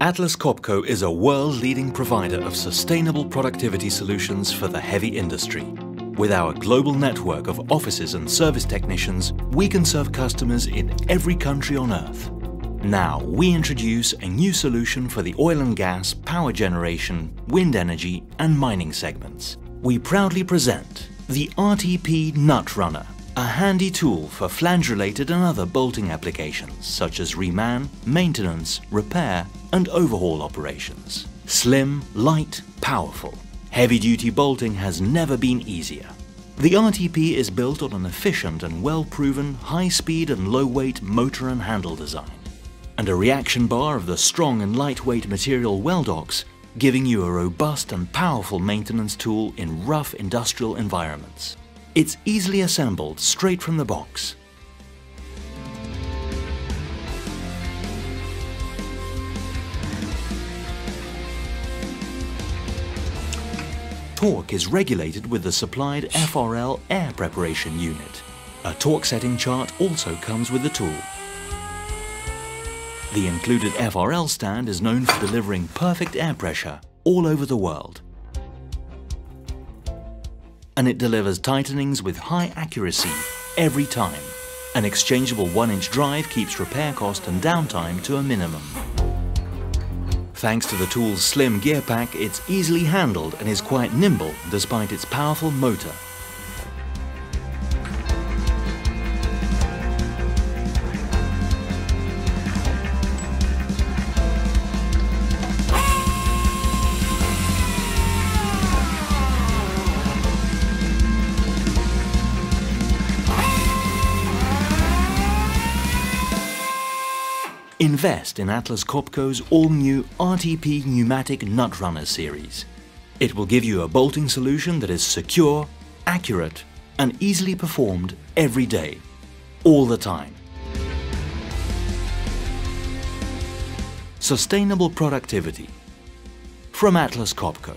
Atlas Copco is a world-leading provider of sustainable productivity solutions for the heavy industry. With our global network of offices and service technicians, we can serve customers in every country on Earth. Now, we introduce a new solution for the oil and gas, power generation, wind energy and mining segments. We proudly present the RTP Nut Runner, a handy tool for flange-related and other bolting applications such as reman, maintenance, repair and overhaul operations. Slim, light, powerful. Heavy-duty bolting has never been easier. The RTP is built on an efficient and well-proven high-speed and low-weight motor and handle design and a reaction bar of the strong and lightweight material Weldox, giving you a robust and powerful maintenance tool in rough industrial environments. It's easily assembled straight from the box. Torque is regulated with the supplied FRL air preparation unit. A torque setting chart also comes with the tool. The included FRL stand is known for delivering perfect air pressure all over the world. And it delivers tightenings with high accuracy every time. An exchangeable 1-inch drive keeps repair cost and downtime to a minimum. Thanks to the tool's slim gear pack, it's easily handled and is quite nimble despite its powerful motor Invest in Atlas Copco's all-new RTP Pneumatic Nut Runner series. It will give you a bolting solution that is secure, accurate and easily performed every day, all the time. Sustainable productivity from Atlas Copco.